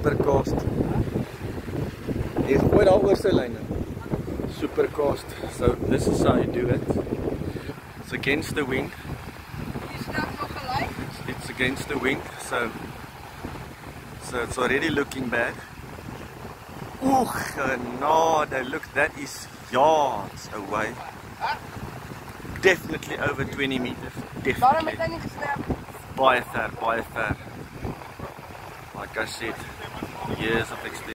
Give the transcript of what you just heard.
Supercast. Jy gooi daar oor sy lyne. Supercast. So this is how you do it. It's against the wind. Is gelijk? It's against the wind. So so it's already looking bad. Oh, genade. Look, that is yards away. Definitely over 20 meters. Definitely. het hy nie gesterf? Baie ver, baie ver. Like I said, years of experience.